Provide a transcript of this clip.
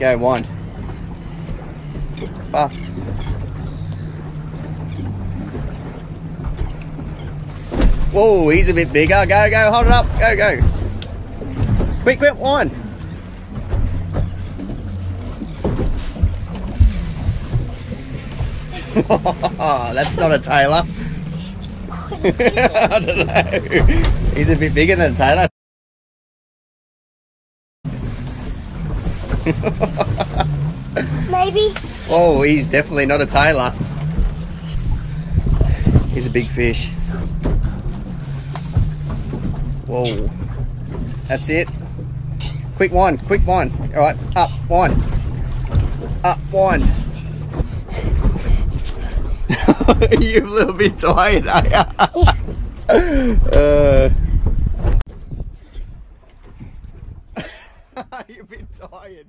Go, one. Fast. Whoa, he's a bit bigger. Go, go, hold it up. Go, go. Quick, quick, wind. That's not a tailor. I don't know. He's a bit bigger than a Maybe. Oh, he's definitely not a tailor. He's a big fish. Whoa. That's it. Quick wind, quick wind. Alright, up, wind. Up, wind. You're a little bit tired, you? uh, You're a bit tired.